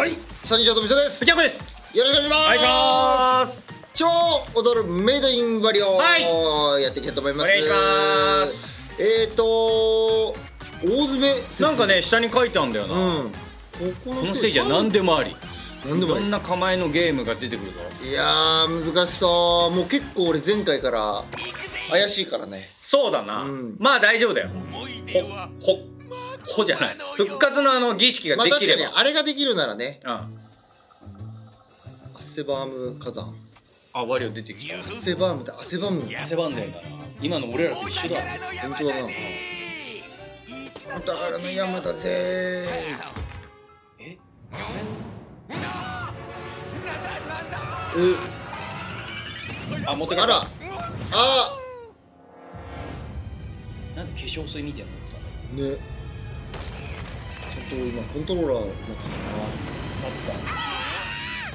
はい。サニージャーとみそです。藤子です。よろしくお願いします。超踊るメイドインワリオはい。やっていきたいと思います。お願いします。えーと大詰めなんかね下に書いてあるんだよな、うん。こここのステージは何でもあり。何でもあり。いろんな構えのゲームが出てくるぞいやー難しそう。もう結構俺前回から怪しいからね。そうだな、うん。まあ大丈夫だよ。ほほほじゃない。復活のあの儀式がまあできれば、確かにあれができるならね。うん。アッセバーム火山。あワリオ出てきた。アッセバームだ。アセバーム。汗ばんでんだな今の。俺らと一緒だ。本当だ。なお宝の山だ。ぜええあ持ってかれたあらあなんで化粧水見てんのさねちょっと今コントローラー持ってだってさ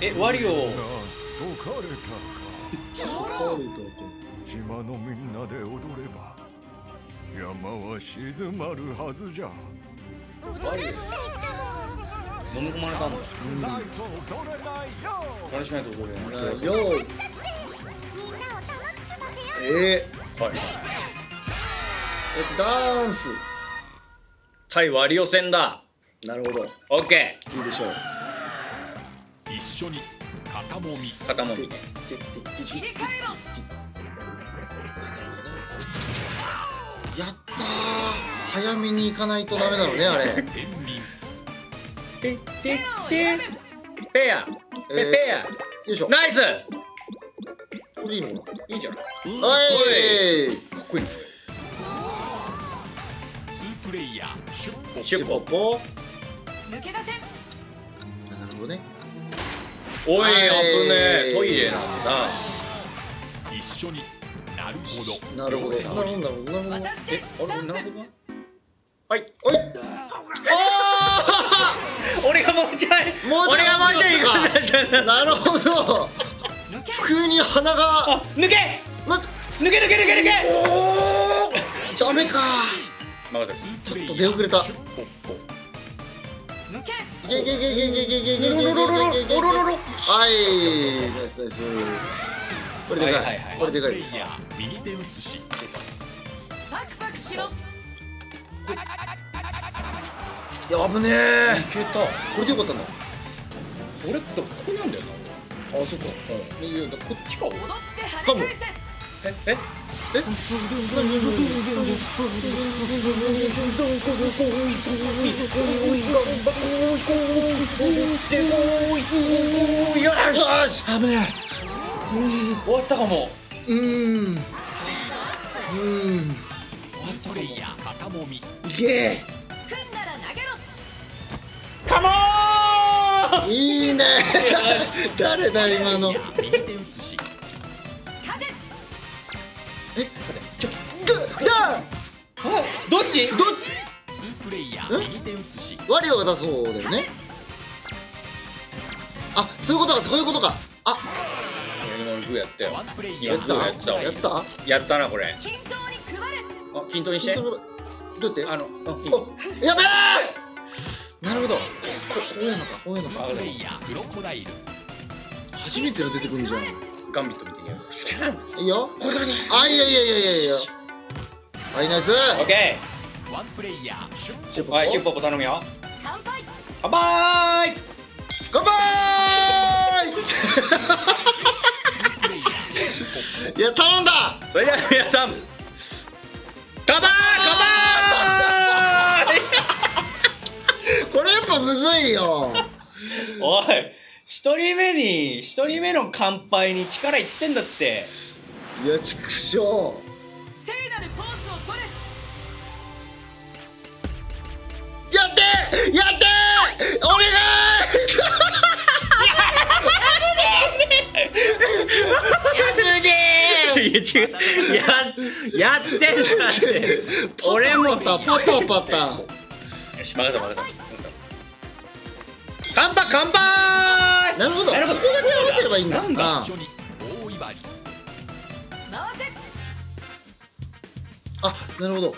えワリオ。解かれたかたな疲れたと島のみんなで踊れば山は静まるはずじゃ。ワリオ飲み込まれたんだないと踊れないよ彼氏ないと踊れないよー。えー、はいえダンス。対ワリオ戦だなるほど。いオッケいでしょう。一緒に肩もみ。ー肩もみね。やったー。早めに行かないとダメなのねあれ。てててペア。えー。えペよいしょ。アナイス。これいいのかいいんじゃない？なはいかっこいいね。2プレイヤーシュッポポ抜け出せあなるほどね。おいはい危ねえ。トイレなんだ。一緒になるほど。なるほど。なるほどなるほどなるほど渡してえあれなるほどなはい。おい。俺がもうちょいもうちょい俺がもうちょい行 なるほど。抜け。机に鼻が。あ抜け！ま抜け抜け抜け抜け！おー。ダメか。任せ2プレイヤーちょっと出遅れたシュッポッポ抜け。いけ。いけ。いけ。いけ。いけ。いけ。いけ。いけ。いけ。いけ。いけ。いけ。いけ。おろろろはいナイスナイスこれでかいはいはいいこれでかいですレイヤー右手写しパクパクしろいや危ねえいけ。たこれでよかったんだ俺だここなんだよなあそっかうんいやだこっちか踊って跳ね返せえええよし危ね終わったかもうーんうーんプレイヤー肩もみいけ組んだら投げろカモーンいいね誰だ今のどっち？ど2プレイヤー。右手写し。ワリオが出そうだよね。あそういうことかそういうことか。あ。グーやったよ。ワンプレイやヤーやってたやってた？やってた？やったなこれ。均等に配れあ均等にして。どうやって？あのあおやべえ！なるほど。ここうやのかこうやのか。2プレイヤークロコダイル。初めての出てくるんじゃん。ガンビットみたいにいいよ。あいやいやいやいやいや。はいナイス。オッケワンプレイヤー。シュッポはいチュッポポ頼むよ乾杯乾杯乾杯いや頼んだそれでは皆さん乾杯乾杯これやっぱむずいよおい一人目に一人目の乾杯に力いってんだっていや畜生聖なやってお願い！いや違うややってんだって。俺も。パタパタパタよし任せた任せた乾杯乾杯！なるほど。なるほどここだけ合わせればいいんだ。なんだ？あなるほど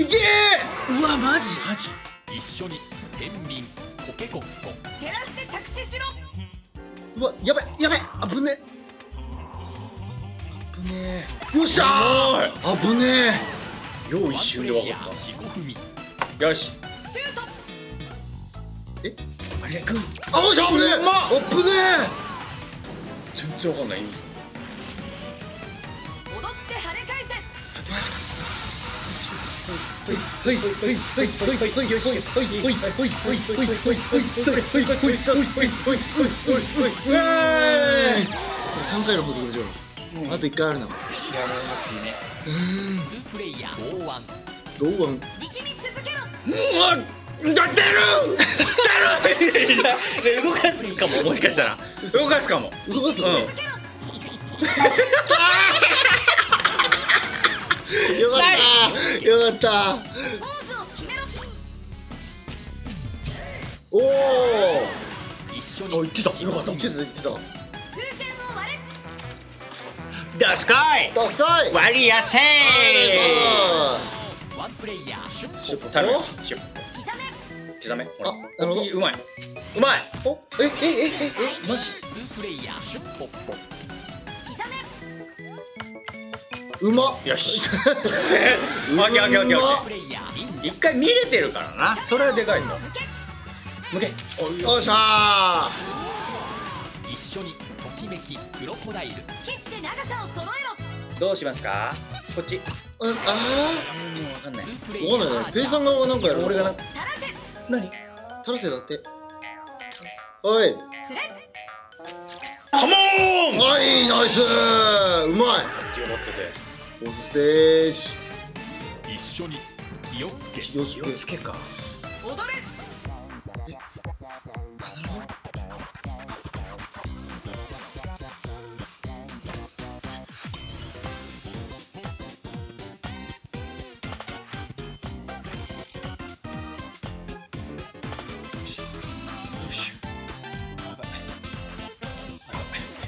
いけー！うわマジ？マジ？一緒に天秤コケコッコ照らして着地しろ。うわやべやべ危ね危ねえ。よっしゃー！危ねよう一瞬で分かっ四股踏みたよし。シュート。え？あれ？グーえあおいしゃ危ねえ！うまっ危ね全然分かんない3回の法則でしょあと1回あるなやらなくていいねプレイヤー剛腕堂安力み続けろうわだってる出る動かすかももしかしたら動かすかも動かすのうん続けろよかったよかった。おおあ言ってた。よかった。いけたいけた風船を割れ出すかい助かい割りやせ。ワンプレイヤーシュッシュッポ。頼シュッ刻め。ほらあなるほど。うまい。うまい。おえええええマジ？ツープレイヤーシュッポッポうまっ。よし。オッケーオッケーオッケーオッケうまープレイヤー忍一回見れてるからな。それはでかいぞ。向け。よっしゃ一緒にときめきクロコダイル。切って長さを揃えろ。どうしますか？こっち。ーうんあうん分かんない。ツープレイーヤーわかんないねペイさん側はなんかやる俺がな。垂らせ。何？タラセだって。おい。カモーン！はいナイス。うまい。って思ったぜフォースステージ。一緒に気をつけ。気をつけ。気をつけか。踊れ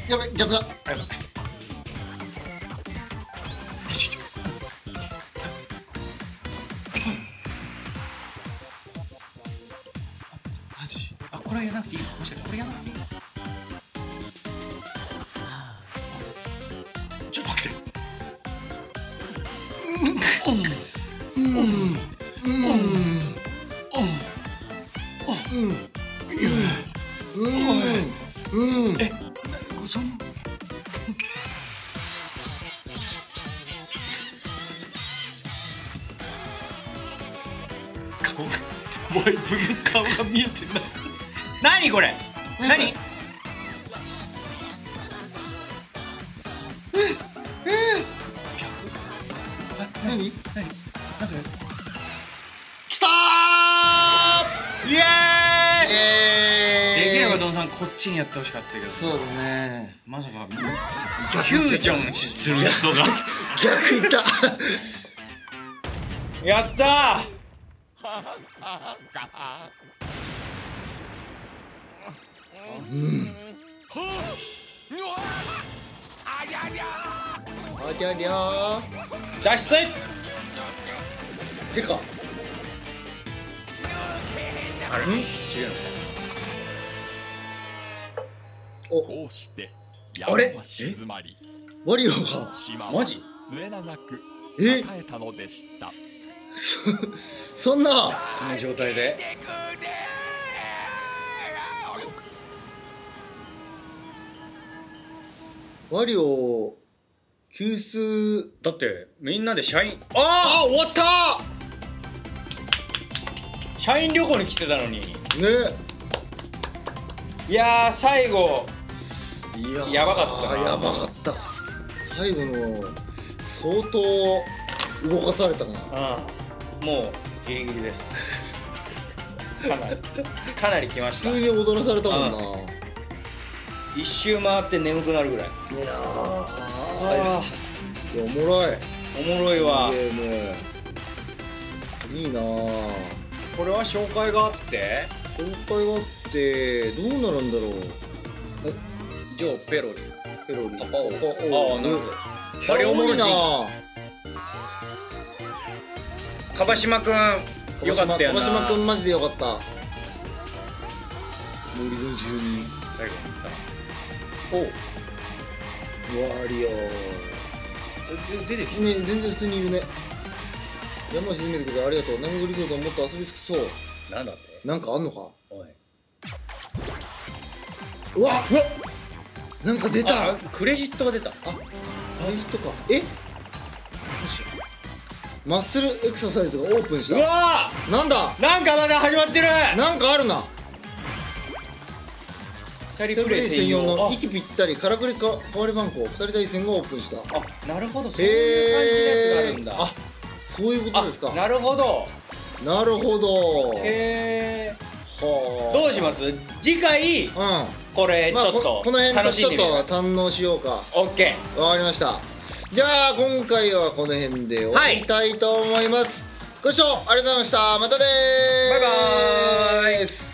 やばい。逆だあやばいちょっと待って。えそん。顔がワイプの顔が見えてない何これ何何？何？きたイエーーイイ！できればドンさんこっちにやってほしかったけど。そうだね。まさかフュージョンする人が。逆いった。やったありゃりゃーー脱出！てか。あれ？違うのお。こうしてあれ？静まりワリオが？マジ？末永くえ？たのでした。そんな？この状態で。ワリオ救出だってみんなで社員ああ終わった！あ社員旅行に来てたのに。ね。いやー最後。いやーやばかったな。やばかった。最後の相当動かされたな。うん。もうギリギリです。かなり。かなり来ました。普通に踊らされたもんな、一周回って眠くなるぐらい。いやあーいやおもろい。おもろいわ。ゲーム。いいなあこれは紹介があって？紹介があってどうなるんだろう。ジョーペロリ。ペロリ。パパオああなるほど。キャラ多いな樺島くんよかったよな小島くんマジでよかった森の住人最後に言ったおうワリオで出てきね全然普通にいるね。山沈めてくれてありがとう。南国リゾートはもっと遊び尽くそう。たなんだって？なんかあんのか？おい。うわなんか出た！あクレジットが出た。あレジットか。え？マッスルエクササイズがオープンしうたわなんだ？ーなんかまだ始まってる。なんかあるな。二人二人プレイ専用。のあ。息ぴったりからくりか代わり番号二人対戦がオープンした。あなるほど。そういう感じのやつがあるんだ。あそういうことですか。あなるほど。なるほど。へえはあ。どうします？次回うん。これちまあょっことこの辺とちょっと堪能しようか。うオッケわかりました。じゃあ今回はこの辺で終わりたいと思います、ご視聴ありがとうございました。またねーバイバーイ